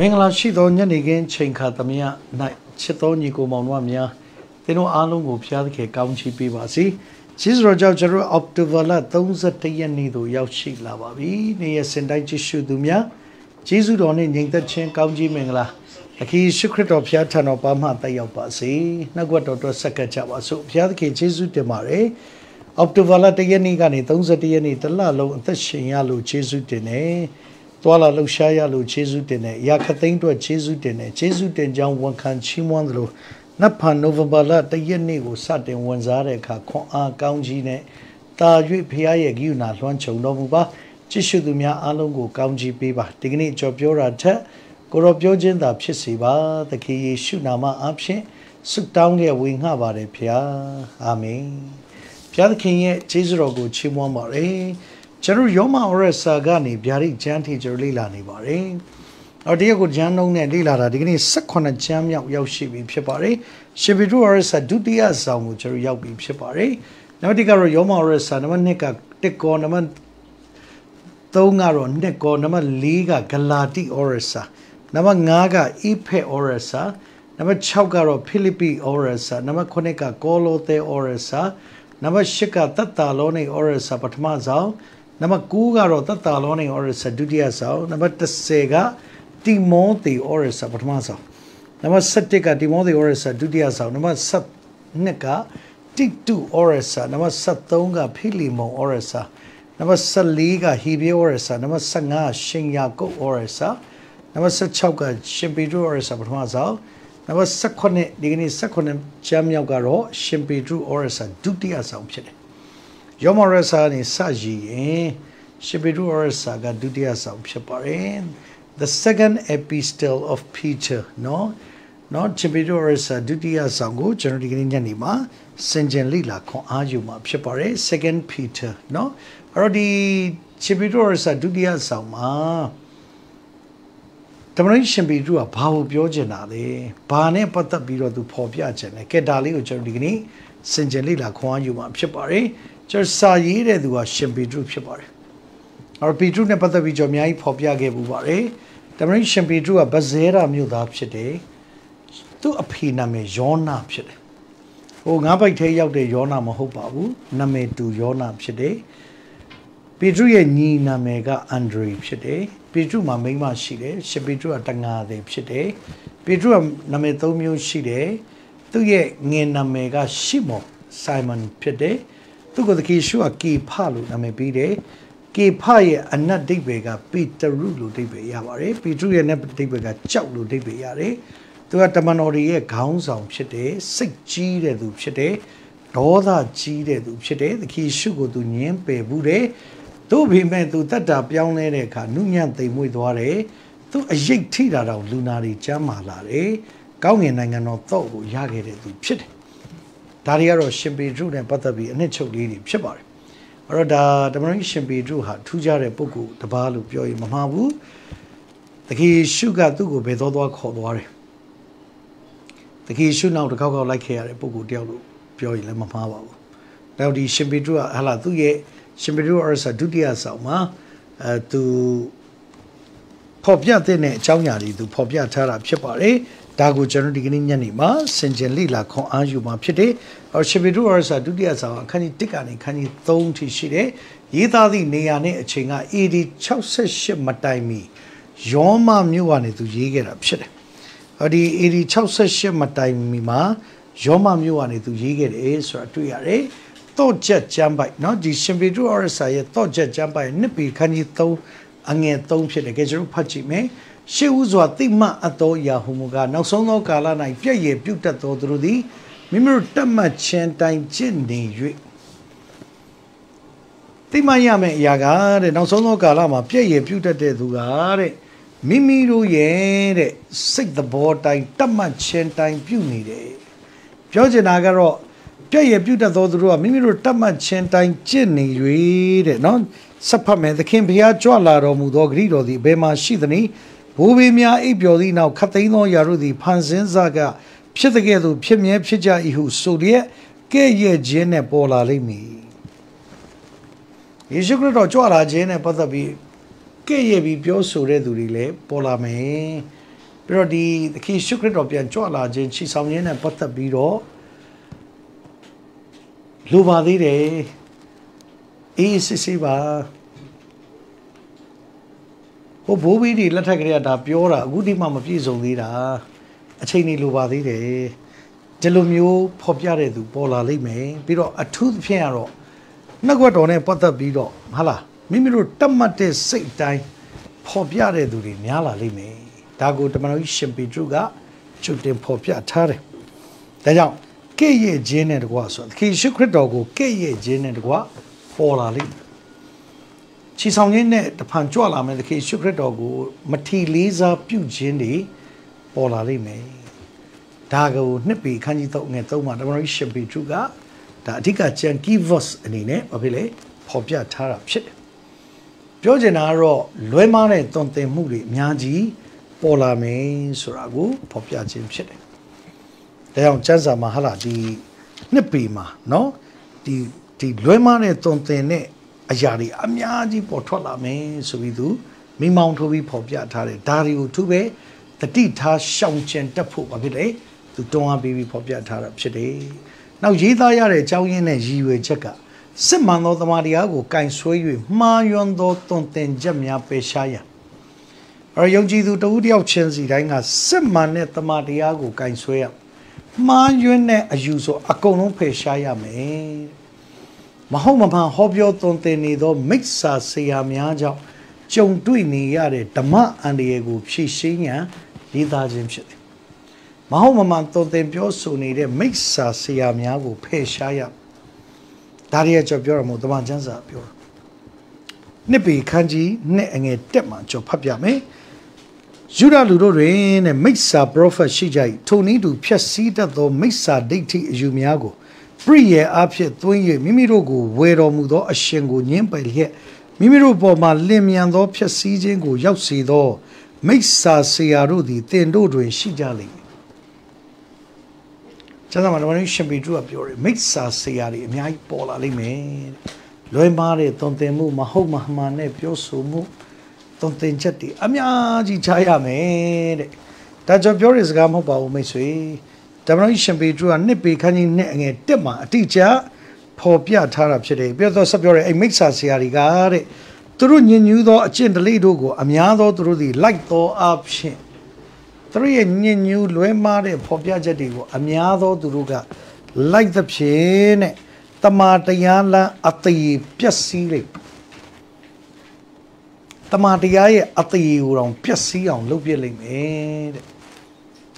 မင်္ဂလာရှိသောညနေခင်းချိန်ခါသမယ၌ချစ်သောညီကိုမောင်တို့များသင်တို့အားလုံးကိုဖျားသခင်ကောင်းချီးပေးပါစေ။ကျေးဇူးတော်ကြောင့်ကျွန်တော်အောက်တိုဘာလ31ရက်နေ့သို့ရောက်ရှိလာပါပြီ။နေ့ရက်စင်တိုင်းကြည့်ရှုသူများကျေးဇူးတော်နှင့်ညီသက်ချင်းကောင်းချီးမင်္ဂလာအခီးရှုခရစ်တော်ဖျားထံတော်ပါမှတက်ရောက်ပါစေ။နှုတ်ကပတ်တော်အတွက်ဆက်ကပ်ကြပါစို့။ဖျားသခင်ကျေးဇူးတင်ပါတယ်။အောက်တိုဘာလ1ရက်နေ့ကနေ31ရက်နေ့တလလုံးအသက်ရှင်ရလို့ကျေးဇူးတင်တယ်။ သွာလာလှူရှားရလို့ယေရှုတင်တယ်။ရာခသိန်းအတွက်ယေရှုတင်တယ်။ယေရှုတင်ကြောင်းဝန်ခံချီးမွမ်းသလိုနတ်ဖန်နိုဝင်ဘာလတရက်နေ့ကိုစတင်ဝန်စားတဲ့အခါခွန်အားကောင်းကြီးနဲ့တာ၍ဖရားရဲ့ဂိူနာလွှမ်းခြုံတော်မူပါ။ကြည့်ရှုသူများအားလုံးကိုကောင်းကြီးပေးပါ။ဒီကနေ့ကြော်ပြောတာထက်ကိုရောပြောခြင်းသာဖြစ်စေပါ။သခင်ယေရှုနာမအားဖြင့်ဆုတောင်းရဲ့ဝေငှပါတယ်ဖရား။အာမင်။ဖျားသခင်ရဲ့ကျေးဇူးတော်ကိုချီးမွမ်းပါရစေ။ ကျွန်တော်ယောမဩရစာကနေဗျာဒိတ်ကျမ်းထိကျွန်တော်လေ့လာနေပါတယ်။အော်တရားကိုကျမ်းလုံးနဲ့လေ့လာတာဒီကနေ့18ကျမ်းမြောက်ရောက်ရှိပြီဖြစ်ပါတယ်။ရှင်ဗီဒူဩရစာဒုတိယဆောင်ကိုကျွန်တော်ရောက်ပြီဖြစ်ပါတယ်။နောက်တစ်ကတော့ယောမဩရစာနံပါတ်1ကတစ်ကောနံပါတ်3ကတော့နှစ်ကောနံပါတ်4ကဂလာတိဩရစာနံပါတ်5ကဣဖေဩရစာနံပါတ်6ကတော့ဖိလိပ္ပိဩရစာနံပါတ်9ကကောလောသဲဩရစာနံပါတ်10ကတတ္တာလောနေဩရစာပထမဆောင် နံပါတ်9ကတော့တတလောနေဩရစဒုတိယဆောင်နံပါတ်10ကတီမောသေဩရစပထမဆောင်နံပါတ်17ကတီမောသေဩရစဒုတိယဆောင်နံပါတ်12ကတိတုဩရစနံပါတ်13ကဖိလီမုန်ဩရစနံပါတ်14ကဟီဘီဩရစနံပါတ်15ရှင်ယာကုတ်ဩရစနံပါတ်16ကရှင်ပေတရုဩရစပထမဆောင်နံပါတ်18ဒီကနေ့18ကျမ်းမြောက်ကတော့ရှင်ပေတရုဩရစဒုတိယဆောင်ဖြစ်တယ် ယောမရစာနေစရည်ရင်ရှေပေရုရစာကဒုတိယဆောင်ဖြစ်ပါတယ် the second epistle of peter နော်နော်ရှေပေရုရစာဒုတိယဆောင်ကိုကျွန်တော်ဒီကနေ့ညနေမှာစင်ကြင်လိလာခွန်အားယူမှာဖြစ်ပါတယ် second peter နော်အဲ့တော့ဒီရှေပေရုရစာဒုတိယဆောင်မှာတမန်ရှင်ပေရုကဘာကိုပြောချင်တာလဲဘာနဲ့ပတ်သက်ပြီးတော့သူဖော်ပြချင်တယ်ကဲဒါလေးကိုကျွန်တော်ဒီကနေ့စင်ကြင်လိလာခွန်အားယူမှာဖြစ်ပါတယ် ကျွန်တော်စာရေးတဲ့သူကရှင်ပေတရုဖြစ်ပါတယ်။အော်ပေတရုနဲ့ပတ်သက်ပြီးကျွန်တော်အများကြီးဖော်ပြခဲ့ပူပါတယ်။တမန်ရှင်ပေတရုကဗဇဲရာမြို့သားဖြစ်တယ်။သူ့အဖေနာမည်ယောနာဖြစ်တယ်။ဟိုငါးပိုက်ထဲရောက်တဲ့ယောနာမဟုတ်ပါဘူး။နာမည်တူယောနာဖြစ်တယ်။ပေတရုရဲ့ညီနာမည်ကအန်ဒရီဖြစ်တယ်။ပေတရုမှာမိန်းမရှိတယ်။ရှင်ပေတရုကတငါသည်ဖြစ်တယ်။ပေတရုကနာမည်၃မျိုးရှိတယ်။သူ့ရဲ့ငယ်နာမည်ကရှီမွန်ဆိုင်မန်ဖြစ်တယ်။ သူကိုသခင်ရှုကကေဖလို့နာမည်ပေးတယ်ကေဖရဲ့အနတ်ဒိဗ္ဗေကပေတရုလို့ဒိဗ္ဗေရပါတယ်ပေတရုရဲ့နတ်ဒိဗ္ဗေကကြောက်လို့ဒိဗ္ဗေရတယ်သူကတမန်တော်တွေရဲ့ခေါင်းဆောင်ဖြစ်တယ်စိတ်ကြီးတဲ့သူဖြစ်တယ်ဒေါသကြီးတဲ့သူဖြစ်တယ်သခင်ရှုကိုသူညင်းပယ်ဘူးတယ်တို့ပေမဲ့သူတတ်တာပြောင်းလဲတဲ့အခါနုညံ့သိမ်မွေ့သွားတယ်သူအရေးထိတာတော့လူနာတွေကျမ်းမာလာတယ်ကောင်းငင်နိုင်ငံတော်တော့ကိုရခဲ့တဲ့သူဖြစ်တယ် ဒါတွေကတော့ရှင်ပေဒရုနဲ့ပတ်သက်ပြီးအနှစ်ချုပ်လေးတွေဖြစ်ပါတယ်အဲ့တော့ဒါတမန်တော်ရှင်ပေဒရုဟာထူးခြားတဲ့ပုဂ္ဂိုလ်တစ်ပါးလို့ပြောရင်မမှားဘူးတခေရှုကသူ့ကိုဘယ်သောသွားခေါ်သွားတယ်တခေရှုနောက်တစ်ခေါက်ခေါက်လိုက်ခဲ့ရတဲ့ပုဂ္ဂိုလ်တယောက်လို့ပြောရင်လည်းမမှားပါဘူးဒါကြောင့်ဒီရှင်ပေဒရုကဟာလာသူ့ရဲ့ရှင်ပေဒရုအရစာဒုတိယဆောင်မှာအဲသူဖော်ပြတဲ့အကြောင်းအရာတွေသူဖော်ပြထားတာဖြစ်ပါတယ် ဒါကိုကျွန်တော်ဒီကနေ့ညနေမှာစင်ကြင်လိလာခွန်အားယူမှာဖြစ်တယ်။အော်ရှေဗီဒူအော်ဆာဒုတိယဆောင်အခန်းကြီး1ကနေအခန်းကြီး3ထိရှိတယ်။ရေးသားသည့်နေရာနဲ့အချိန်က AD 68မတိုင်မီယောမမြို့ကနေသူရေးခဲ့တာဖြစ်တယ်။ဟောဒီ AD 68မတိုင်မီမှာယောမမြို့ကနေသူရေးခဲ့တယ်ဆိုတာတွေ့ရတယ်။တော့ချက်ကျမ်းပိုက်เนาะဒီရှင်ဗီဒူအော်ဆာရဲ့တော့ချက်ကျမ်းပိုက်နှစ်ပေခန်းကြီး3အငယ်3ဖြစ်တယ်။ကြည့်ကျွန်တော်ဖတ်ကြည့်မယ်။ ရှေးဥစွာတိမတ်အတော်ရာဟုမူကနောက်ဆုံးသောကာလ၌ပြည့်ရပြုတ်တတ်သောသူတို့သည်မိမိတို့တတ်မှတ်ခြင်းတိုင်ကျင့်နေ၍တိမတ်ရမယ့်အရာကတဲ့နောက်ဆုံးသောကာလမှာပြည့်ရပြုတ်တတ်တဲ့သူကတဲ့မိမိတို့ရဲ့တဲ့စိတ်သဘောတိုင်တတ်မှတ်ခြင်းတိုင်ပြုနေတယ်ပြောချင်တာကတော့ပြည့်ရပြုတ်တတ်သောသူတို့ကမိမိတို့တတ်မှတ်ခြင်းတိုင်ကျင့်နေ၍တဲ့နော်ဆက်ဖတ်မယ်သခင်ဘုရားကြွလာတော်မူသောဂရိတော်သည်ဘယ်မှာရှိသနည်း ဘိုးဘေးများအိပ်ပျော်သည့်နောက်ခတ်သိမ်းသောယာတို့သည်ဖန်ဆင်းစားကဖြစ်တဲ့ကဲ့သို့ဖြစ်မြဲဖြစ်ကြ၏ဟုဆိုလျက်ကဲ့ရဲ့ခြင်းနဲ့ပေါ်လာလိမ့်မည်ယေရှုခရစ်တော်ကြွလာခြင်းနဲ့ပတ်သက်ပြီးကဲ့ရဲ့ပြီးပြောဆိုတဲ့သူတွေလည်းပေါ်လာမယ်ပြီးတော့ဒီသခင်ရှုခရစ်တော်ပြန်ကြွလာခြင်းချီဆောင်ခြင်းနဲ့ပတ်သက်ပြီးတော့လိုပါသေးတယ်အေးစစ်စစ်ပါ ဟိုဘိုးဘီတွေလက်ထက်ကလေးကဒါပြောတာအခုဒီမှမပြည့်စုံသေးတာအချိန်ကြီးလိုပါသေးတယ်ဒီလိုမျိုးဖော်ပြတဲ့သူပေါ်လာလိမ့်မယ်ပြီးတော့အထူးသဖြင့်ကတော့နှုတ်ကတော်နဲ့ပတ်သက်ပြီးတော့ဟာလားမိမိတို့တတ်မှတ်တဲ့စိတ်တိုင်းဖော်ပြတဲ့သူတွေများလာလိမ့်မယ်ဒါကိုတမန်တော်ကြီးရှင်ပေတရုကချွတ်တင်ဖော်ပြထားတယ်ဒါကြောင့်ကဲ့ရဲ့ခြင်းနဲ့တကွာဆိုသခင်ရှုခရစ်တော်ကိုကဲ့ရဲ့ခြင်းနဲ့တကွာပေါ်လာလိမ့်မယ် ချီဆောင်ခြင်းနဲ့တဖန်ကြွလာမယ်သခင်ရှုခရစ်တော်ကိုမထီလေးစားပြုခြင်းတွေပေါ်လာလိမ့်မယ်ဒါကိုနှစ်ပေခန်းကြီးတော့ငယ်သုံးမှာတမန်တော်ကြီးရှင်ပေတရုကဒါအဓိကကျန် key verse အနေနဲ့ဘာဖြစ်လဲဖော်ပြထားတာဖြစ်တယ်ပြောချင်တာကတော့လွဲမားတဲ့တုံ့တင်မှုတွေအများကြီးပေါ်လာမယ်ဆိုတာကိုဖော်ပြခြင်းဖြစ်တယ်။ဒါကြောင့်ကျမ်းစာမှာဟာလာဒီနှစ်ပေမှာเนาะဒီဒီလွဲမားတဲ့တုံ့တင်တဲ့ အရာတွေအများကြီးပေါ်ထွက်လာမယ်ဆိုပြီးသူမိမောင်းထိုးပြီးဖော်ပြထားတယ်ဒါတွေကိုသူပဲတတိထားရှောင်ကျင်တက်ဖို့ဘာဖြစ်လဲသူတွန်းအားပေးပြီးဖော်ပြထားတာဖြစ်တယ်။နောက်ရေးသားရတဲ့အကြောင်းရင်းနဲ့ရည်ရွယ်ချက်ကစစ်မှန်သောသမာတရားကိုကင်ဆွဲ၍မှားယွင်းသောတွင်တင်ချက်များပယ်ရှားရန်အယုံကြည်သူတဦးတယောက်ချင်းစီတိုင်းကစစ်မှန်တဲ့သမာတရားကိုကင်ဆွဲရမှားယွင်းတဲ့အယူဆိုအကုန်လုံးဖယ်ရှားရမယ် မဟုတ်မမှန်ဟောပြောတွင်တင်နေသော မိစ္ဆာဆရာများကြောင့်ကြုံတွေ့နေရတဲ့ဓမ္မအန္တရာယ်ကိုဖြည့်ရှင်းရန်ရေးသားခြင်းဖြစ်တယ်မဟုတ်မမှန်တွင်တင်ပြောဆိုနေတဲ့မိစ္ဆာဆရာများကိုဖယ်ရှားရဒါရီကကြော်ပြောရမို့တမန်ကျမ်းစာပြောတာနှစ်ပေခန်းကြီးနှစ်အငယ်တက်မှာကြော်ဖတ်ပြမယ်ယူဒလူတို့တွင်တဲ့မိစ္ဆာပရောဖက်ရှိကြ၏ထိုနည်းတူဖြက်စီးတတ်သောမိစ္ဆာဒိဋ္ဌိအယူများကို ပရိယေအဖြစ်သွင်း၍မိမိတို့ကိုဝယ်တော်မူသော အရှင်ကိုညှင်းပယ်လျက်မိမိတို့ပေါ်မှာလင်မြန်သောဖြက်စီးခြင်းကိုရောက်စေသော မိစ္ဆာဆရာတို့သည်တင်တို့တွင်ရှိကြလိမ့်မည်ကျမ်းစာမှာတော်တော်ရှင်ပေတရုကပြောတယ်မိစ္ဆာဆရာတွေအများကြီးပေါ်လာလိမ့်မယ်လွဲမားတဲ့တုံတင်မှုမဟုတ်မမှန်နဲ့ပြောဆိုမှုတုံတင်ချက်တွေအများကြီးချရမယ်တဲ့ဒါကြောင့်ပြောရစကားမဟုတ်ပါဘူးမိတ်ဆွေ တမန်တော်ရှင်ပေတရုကနှစ်ပေခန်းကြီးနဲ့အငယ်တက်မှာအတိအကျဖော်ပြထားတာဖြစ်တယ်ပြောတော့ဆက်ပြောတယ်အဲ့မိစ္ဆာဆရာတွေကတဲ့သူတို့ညဉ့်ညူးသောအကျင့်တလေးတို့ကိုအများသောသူတို့သည်လိုက်သောအဖြစ်သူတို့ရဲ့ညဉ့်ညူးလွဲမားတဲ့ဖော်ပြချက်တွေကိုအများသောသူတို့ကလိုက်သဖြင့်တဲ့တမာတရားလမ်းအသေးပျက်စီးလိမ့်တမာတရားရဲ့အသေးကိုတော့ပျက်စီးအောင်လုပ်ပြလိမ့်မယ်တဲ့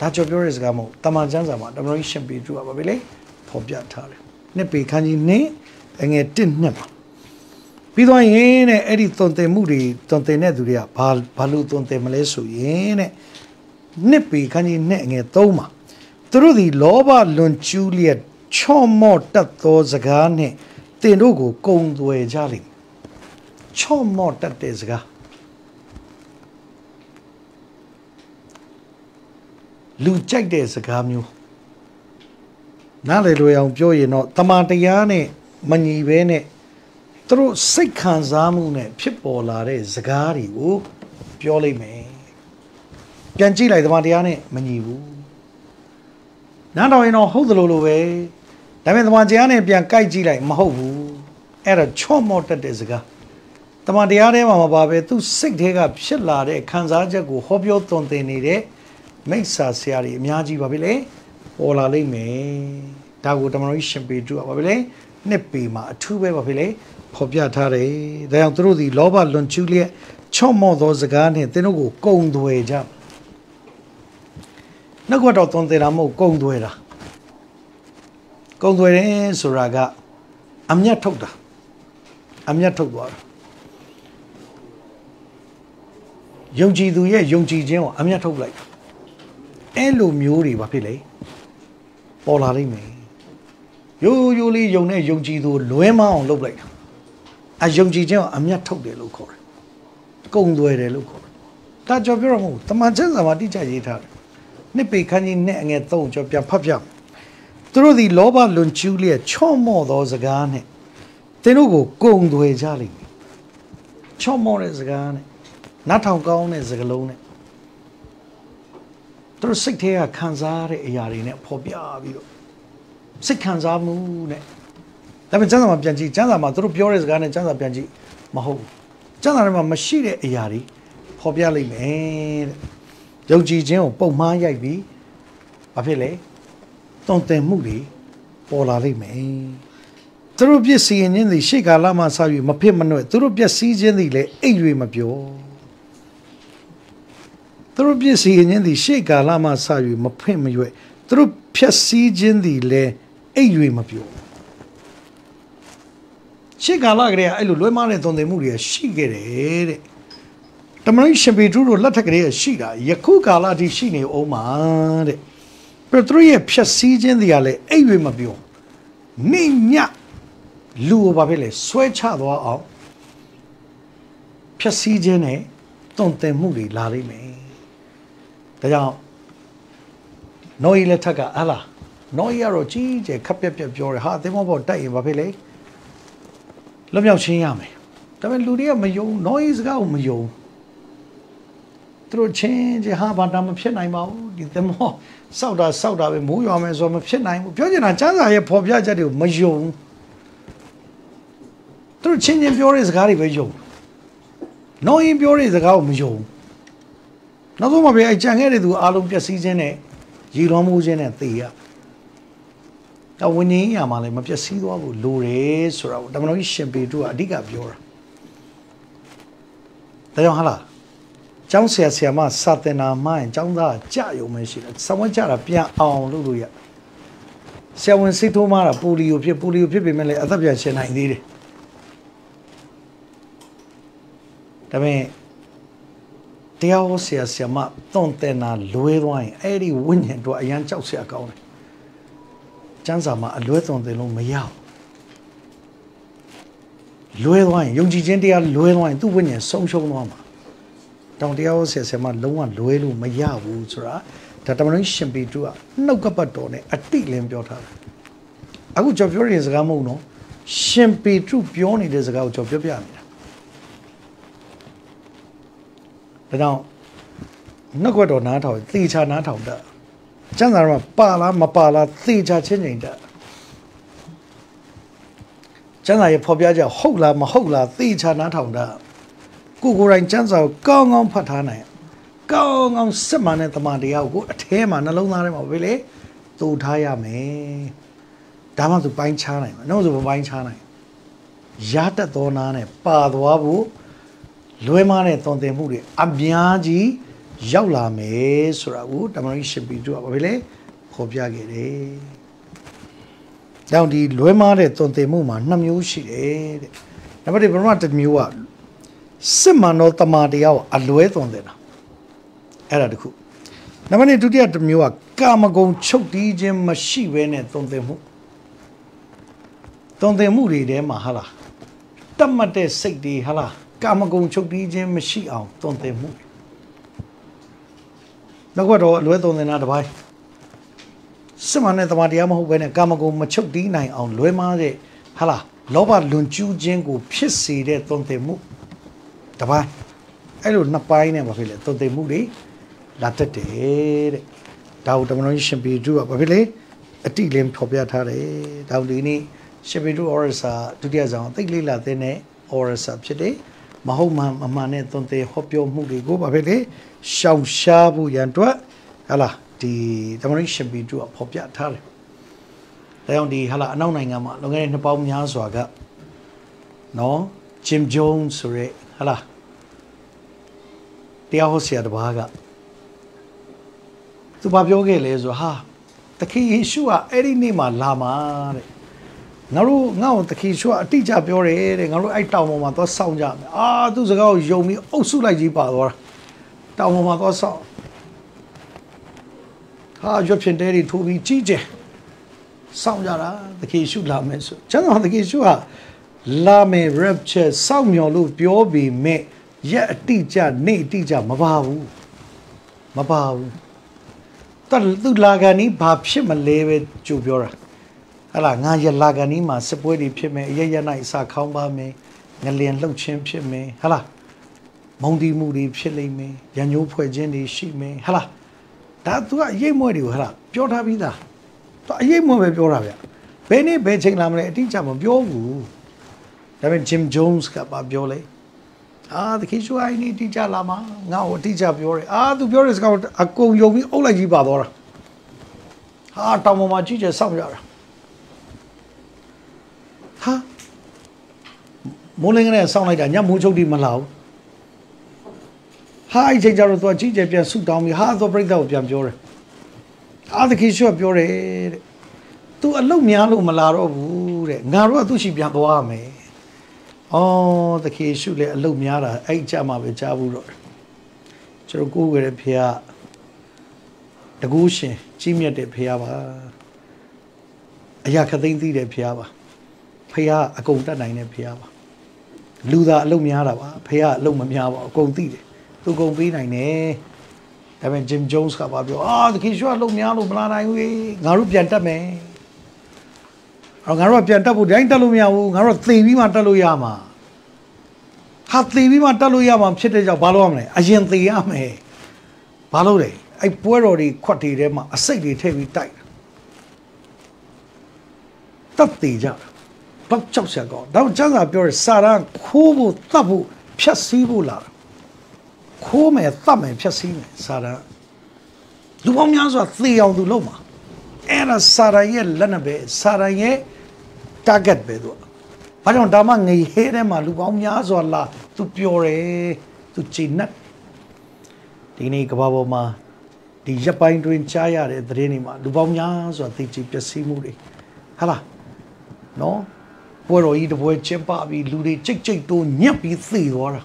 ဒါကြောင့်ပြောရစကားမဟုတ်တမန်ကျမ်းစာမှာတမန်ရှင်ပေသူကဘာပဲလေဖော်ပြထားတယ်နှစ်ပေခန်းကြီးနှစ်အငယ်1နှစ်ပါပြီးတော့ရင်တဲ့အဲ့ဒီသွန်သင်မှုတွေသွန်သင်တဲ့သူတွေကဘာဘာလို့သွန်သင်မလဲဆိုရင်တဲ့နှစ်ပေခန်းကြီးနှစ်အငယ်3မှာသူတို့ဒီလောဘလွန်ကျူးလျက်ချော့မော့တတ်သောစကားနှင့်တင်တို့ကိုကုံသွယ်ကြလိမ့်ချော့မော့တတ်တဲ့စကား လူကြိုက်တဲ့စကားမျိုးနားလေလွယ်အောင်ပြောရင်တော့တမန်တရားနဲ့မညီဘဲနဲ့သူတို့စိတ်ခံစားမှုနဲ့ဖြစ်ပေါ်လာတဲ့စကားတွေကိုပြောလိုက်မယ်ပြန်ကြည့်လိုက်တမန်တရားနဲ့မညီဘူးနားတော်ရင်တော့ဟုတ်သလိုလိုပဲဒါပေမဲ့တမန်တရားနဲ့ပြန်ကြိုက်ကြည့်လိုက်မဟုတ်ဘူးအဲ့ဒါချော့မော့တက်တဲ့စကားတမန်တရားထဲမှာမပါပဲသူစိတ်ထဲကဖြစ်လာတဲ့ခံစားချက်ကိုဟောပြောသွန်သင်နေတဲ့ မိစ္ဆာဆရာတွေအများကြီးပါပဲလေပေါ်လာလိမ့်မယ်ဒါကိုတမန်တော်ရှင်ပေတရုကပါပဲလေနှစ်ပေမှာအထူးပဲပါပဲလေဖော်ပြထားတယ်ဒါကြောင့်သူတို့ဒီလောဘလွန်ကျူးလျက်ချော့မော့သောစကားနဲ့သင်တို့ကိုကုံသွယ်ကြနှုတ်ကတော့သွန်သင်တာမဟုတ်ကုံသွယ်တာကုံသွယ်တယ်ဆိုတာကအမျက်ထုတ်တာအမျက်ထုတ်သွားတာယုံကြည်သူရဲ့ယုံကြည်ခြင်းကိုအမျက်ထုတ်လိုက် အဲ့လိုမျိုးတွေဘာဖြစ်လဲပေါ်လာလိမ့်မယ်ရိုးရိုးလေးယုံနဲ့ယုံကြည်သူလွဲမအောင်လုပ်လိုက်တာအယုံကြည်ခြင်းကိုအမျက်ထုတ်တယ်လို့ခေါ်တယ်ကုံသွယ်တယ်လို့ခေါ်တယ်ဒါကြောင့်ပြောရမဟုတ်တမန်ကျမ်းစာမှာတိကျရေးထားတယ်နှစ်ပေခန်းကြီးနဲ့အငယ်၃ကျော်ပြန်ဖတ်ပြသူတို့ဒီလောဘလွန်ကျူးလျက်ချော့မော့သောစကားနဲ့သင်တို့ကိုကုံသွယ်ကြလိမ့်မယ်ချော့မော့တဲ့စကားနဲ့နတ်ထောင်ကောင်းတဲ့စကားလုံးနဲ့ သူတို့စိတ်ထဲကခံစားတဲ့အရာတွေနဲ့ဖော်ပြပြီးတော့စိတ်ခံစားမှုနဲ့ဒါပေမဲ့ကျမ်းစာမှာပြန်ကြည့်ကျမ်းစာမှာသူတို့ပြောတဲ့စကားနဲ့ကျမ်းစာပြန်ကြည့်မဟုတ်ဘူးကျမ်းစာထဲမှာမရှိတဲ့အရာတွေဖော်ပြလိုက်မယ်တဲ့ယုံကြည်ခြင်းကိုပုံမှားရိုက်ပြီးဘာဖြစ်လဲတုံ့တင်မှုတွေပေါ်လာလိမ့်မယ်သူတို့ပြစ်စီရင်ခြင်းသည်ရှေ့ကာလမှစပြီးမဖြစ်မနှဲ့သူတို့ပြက်စီးခြင်းသည်လည်းအိပ်၍မပြော သူတို့ပြစ်စီရင်ခြင်းသည်ရှေ့ကာလမှစ၍မဖွင့်မရွဲ့သူတို့ဖြက်စီးခြင်းသည်လည်းအိပ်၍မပြောရှေ့ကာလကလေးကအဲ့လိုလွဲမားတဲ့သွန်သင်မှုတွေရှိခဲ့တယ်တဲ့တမန်တော်ရှင်ပေထရုတို့လက်ထက်ကလေးရှိတာယခုကာလအထိရှိနေအောင်မှာတဲ့ပထရရဲ့ဖြက်စီးခြင်းတွေကလည်းအိပ်၍မပြောနေညလူကိုဘာဖြစ်လဲဆွဲချသွားအောင်ဖြက်စီးခြင်းနဲ့သွန်သင်မှုတွေလာလိမ့်မယ် ဒါကြောင့်နောဤလက်ထက်ကဟလာနောဤကတော့ကြီးကျယ်ခပ်ပြက်ပြက်ပြောတယ်ဟာသင်္ဘောပေါ်တိုက်ရင်ဘာဖြစ်လဲလွတ်မြောက်ချင်းရမယ်ဒါပေမဲ့လူတွေကမယုံနောဤစကားကိုမယုံသူတို့ချင်းချဟာဘာတာမဖြစ်နိုင်ပါဘူးဒီသင်္ဘောစောက်တာစောက်တာပဲမိုးရွာမယ်ဆိုတော့မဖြစ်နိုင်ဘူးပြောချင်တာကျမ်းစာရဲ့ဖော်ပြချက်တွေကိုမယုံသူတို့ချင်းချင်းပြောတဲ့စကားတွေပဲယုံနောဤပြောတဲ့စကားကိုမယုံ နောက်ဆုံးမှာပဲအကြံခဲ့တဲ့သူအားလုံးပျက်စီးခြင်းနဲ့ရည်တော်မှုခြင်းနဲ့သေရ။တော့ဝိညာဉ်ရမှာလည်းမပျက်စီးသွားဘူးလိုတယ်ဆိုတာကိုတမန်တော်ကြီးရှင်ပေတုကအဓိကပြောတာ။ဒါကြောင့်ဟာလား။ကျောင်းဆရာဆရာမစာတင်နာမှရင်ကျောင်းသားကြယုံမရှိတယ်။ဆံဝဲကြတာပြန်အောင်လုပ်လို့ရ။ဆရာဝန်စိတ်ထိုးမှတာပိုလီယိုဖြစ်ပိုလီယိုဖြစ်ပေမဲ့လည်းအသက်ပြန်ရှင်နိုင်သေးတယ်။ဒါပေမဲ့ တရားဟောဆရာဆရာမသွန်တဲ့နာလွဲသွားရင်အဲ့ဒီဝိညာဉ်တော့အရန်ကြောက်ဆရာကောင်းတယ်။ကျမ်းစာမှာအလွဲသွန်တယ်လို့မရဘူး။လွဲသွားရင်ယုံကြည်ခြင်းတရားလွဲသွားရင်သူ့ဝိညာဉ်ဆုံးရှုံးသွားမှာ။တောင်တရားဟောဆရာဆရာမလုံးဝလွဲလို့မရဘူးဆိုတာဒါတမန်တော်ရှင်ပေတုကနှုတ်ကပတ်တော်နဲ့အတိလင်းပြောထားတယ်။အခုကျွန်တော်ပြောတဲ့စကားမဟုတ်နော်။ရှင်ပေတုပြောနေတဲ့စကားကိုကျွန်တော်ပြောပြနေတာ ဒါကြောင့်နှုတ်ကပတ်တော်နားထောင်သေချာနားထောင်တတ်ကျမ်းစာမှာပါလားမပါလားသေချာချင်းချင်းတတ်ကျမ်းစာရဲ့ဖော်ပြချက်ဟုတ်လားမဟုတ်လားသေချာနားထောင်တတ်ကိုကိုယ်တိုင်ကျမ်းစာကိုကောင်းကောင်းဖတ်ထားနိုင်ကောင်းကောင်းစစ်မှန်တဲ့တမန်တရားကိုအထဲမှာနှလုံးသားထဲမှာပဲလေတူထားရမယ်ဒါမှသူပိုင်းခြားနိုင်မှာနှုတ်ဆိုပိုင်းခြားနိုင်ရတတ်သောနာနဲ့ပါသွားဖို့ လွဲမားတဲ့သွန်သင်မှုတွေအများကြီးရောက်လာမယ်ဆိုတာကိုတမန်တော်ရှင်ပီတုကဘာဖြစ်လဲဖော်ပြခဲ့တယ်။တောင်ဒီလွဲမားတဲ့သွန်သင်မှုမှာနှစ်မျိုးရှိတယ်တဲ့။နံပါတ်1ပထမတစ်မျိုးကစစ်မှန်သောတမန်တရားကိုအလွဲသွန်သင်တာ။အဲ့ဒါတခု။နံပါတ်2ဒုတိယတစ်မျိုးကကာမဂုဏ်ချုပ်တီးခြင်းမရှိဘဲနဲ့သွန်သင်မှု။သွန်သင်မှုတွေထဲမှာဟာလားတတ်မှတ်တဲ့စိတ်တွေဟာလား ကာမဂုဏ်ချုပ်တီးခြင်းမရှိအောင်သွန်သင်မှုနောက်ကတော့အလွဲသွန်သင်တာတစ်ပိုင်းစစ်မှန်တဲ့တမန်တရားမဟုတ်ဘဲနဲ့ကာမဂုဏ်မချုပ်တီးနိုင်အောင်လွဲမားတဲ့ဟာလားလောဘလွန်ကျူးခြင်းကိုဖြစ်စေတဲ့သွန်သင်မှုတစ်ပိုင်းအဲ့လိုနှစ်ပိုင်းနဲ့ဘာဖြစ်လဲသွန်သင်မှုတွေလာတတ်တယ်တဲ့ဒါကိုတမန်တော်ရှင်ပေတုကဘာဖြစ်လဲအတိလင်းဖော်ပြထားတယ်ဒါကိုဒီနေ့ရှင်ပေတုအော်ရစာဒုတိယဆောင်အသိလေးလာတဲ့နဲ့အော်ရစာဖြစ်တယ် မဟုတ်မှမမှန်တဲ့သွန်သင်ဟောပြောမှုတွေကိုဘာဖြစ်လဲရှောင်ရှားဖို့ရန်အတွက်ဟာလားဒီတမန်တော်ရှင်ပေတုကဖော်ပြထားတယ်ဒါကြောင့်ဒီဟာလားအနောက်နိုင်ငံမှာလွန်ခဲ့တဲ့နှစ်ပေါင်းများစွာကနော်ဂျင်ဂျုံးဆိုရဲဟာလားတရားဟောဆရာတစ်ပါးကသူဘာပြောခဲ့လဲဆိုဟာတခင်ယေရှုကအဲ့ဒီနေ့မှာလာမှာတဲ့ ငါတို့ငါ့ကိုတခင်ယေရှုကအတိအကျပြောတယ်တဲ့ငါတို့အဲ့တောင်ပေါ်မှာသွားစောင့်ကြမယ်အာသူစကားကိုယုံပြီးအုပ်စုလိုက်ကြီးပါသွားတာတောင်ပေါ်မှာသွားစောင့်ဟာရွက်ဖြင့်တဲတွေထိုးပြီးကြီးကျယ်စောင့်ကြတာတခင်ယေရှုလာမယ်ဆိုကျန်တော်တခင်ယေရှုကလာမယ် rapture စောင့်မျှော်လို့ပြောပြီးမဲ့ရက်အတိအကျနေ့အတိအကျမပါဘူးမပါဘူးတသူလာကန်นี้ဘာဖြစ်မလဲပဲကြိုပြောတာ အဲ့လားငါရလာကန်ဒီမှာစပွဲတွေဖြစ်မယ်အရရနိုင်အစာခေါင်းပါမယ်ငလျင်လှုပ်ခြင်းဖြစ်မယ်ဟလားမုံတီမှုတွေဖြစ်လိမ့်မယ်ရညိုးဖွဲ့ခြင်းတွေရှိမယ်ဟလားဒါသူကအရေးမွဲတွေကိုဟလားပြောထားပြီးသားသူအရေးမွဲပဲပြောတာဗျဘယ်နေ့ဘယ်ချိန်လာမလဲအတိအကျမပြောဘူးဒါပေမဲ့ Jim Jones ကပါပြောလိုက်အာတခိရှူအိုင်းနေတိကျလာမှာငါ့ကိုအတိကျပြောတယ်အာသူပြောတဲ့စကားကိုအကုန်ယုံပြီးအုပ်လိုက်ကြီးပါတော့တာဟာတောင်ပေါ်မှာကြီးကျယ်စောင့်ကြတာ ဟာမိုးလင်းကနေစောင့်လိုက်တာညမိုးချုပ်တိမလာဘူးဟာအဲ့ချိန်ကျတော့သူကကြီးကျယ်ပြန်ဆူတောင်းပြီးဟာသူပြိတ္တကိုပြန်ပြောတယ်အာတခိရှူကပြောတယ်တဲ့သူအလုတ်များလို့မလာတော့ဘူးတဲ့ငါတို့ကသူ့ရှိပြန်သွားရမယ်အော်တခိရှုလည်းအလုတ်များတာအဲ့ကြမှာပဲကြားဘူးတော့ကျွန်တော်ကိုယ်ဝယ်တဲ့ဖေကတကူရှင်ကြီးမြတ်တဲ့ဖေပါအရာခသိမ့်သိတဲ့ဖေပါ ဖေကအကုန်တတ်နိုင်တဲ့ဖေပါလူသာအလုတ်များတာပါဖေကအလုတ်မများပါအကုန်သိတယ်သူကုန်ပေးနိုင်တယ်ဒါပေမဲ့ Jim Jones ကပါပြောအာတခိရှုကအလုတ်များလို့မလာနိုင်ဘူးငါတို့ပြန်တက်မယ်အော်ငါတို့ကပြန်တက်ဖို့တိုင်းတက်လို့မရဘူးငါတို့သေပြီးမှတက်လို့ရမှာဟာသေပြီးမှတက်လို့ရမှာဖြစ်တဲ့ကြောင့်ဘာလို့ရမလဲအရင်သေရမယ်ဘာလို့လဲအဲ့ပွဲတော်တွေခွက်တွေထဲမှာအစိတ်တွေထည့်ပြီးတိုက်တာတက်သေးကြတာ တော့ကြောက်စရာကောင်းတော့ကျန်းစာပြောရစာရန်ခိုးဖို့တတ်ဖို့ဖြတ်စည်းဖို့လာတာခိုးမယ်တတ်မယ်ဖြတ်စည်းမယ်စာရန်လူပေါင်းများစွာသေအောင်သူလုပ်မှာအဲ့ဒါစာရန်ရဲ့လက်နဲ့ပဲစာရန်ရဲ့ target ပဲသူကဘာကြောင့်ဒါမှငရေထဲမှာလူပေါင်းများစွာလာသူပျော်တယ်သူချိန်နှက်ဒီနေ့ကဘာပေါ်မှာဒီရပ်ပိုင်းတွင်ကြားရတဲ့သတင်းတွေမှာလူပေါင်းများစွာသိချပျက်စီးမှုတွေဟာလားနော် ပွဲတော်ကြီးတပွဲကျင်းပပြီးလူတွေကြိတ်ကြိတ်တိုးညက်ပြီးသေသွားတာ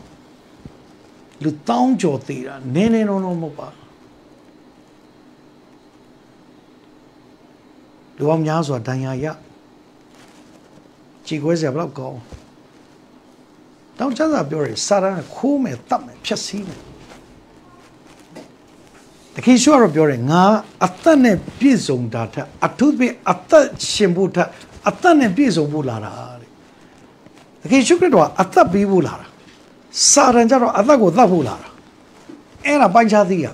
လူတောင်းကြော်သေးတာနင်းနေတော့မဟုတ်ပါလူပေါင်းများစွာဒဏ်ရာရကြည်ခွဲစရာဘယ်တော့ကောင်းတောင်းချမ်းသာပြောတယ်စာရန်ခိုးမယ်တတ်မယ်ဖြတ်စည်းမယ် တခင်ရှုကတော့ပြောတယ်ငါအသက်နဲ့ပြည့်စုံတာထက်အထုပ်ပြအသက်ရှင်ဖို့ထက်အသက်နဲ့ပြည့်စုံဖို့လာတာတဲ့တခင်ရှုကတော့အသက်ပြီးဖို့လာတာစာရန်ကျတော့အသက်ကိုသတ်ဖို့လာတာအဲ့ဒါပိုင်းခြားသိရ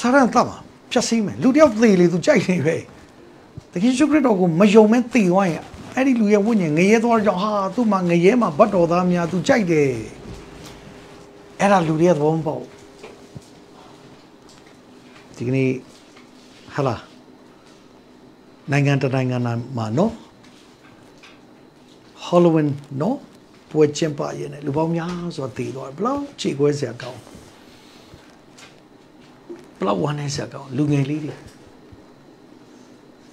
စာရန်သတ်မှာဖြတ်စည်းမယ်လူတယောက်သေလေသူကြိုက်နေပဲတခင်ရှုခရစ်တော်ကိုမယုံမဲသေသွားရင်အဲ့ဒီလူရဲ့ဝိညာဉ်ငရဲသွားကြောင့်ဟာသူ့မှာငရဲမှာဘတ်တော်သားများသူကြိုက်တယ်အဲ့ဒါလူတွေရဲ့သဘောမပေါက် ဒီကနေ့ဟာလာနိုင်ငံတနိုင်ငံမှာနော် Halloween နော်ပွဲကျင်းပရနေလူပေါင်းများစွာတည်သွားဘလောက်ခြေခွဲစရာကောင်းဘလောက်ဝမ်းနေစရာကောင်းလူငယ်လေးတွေ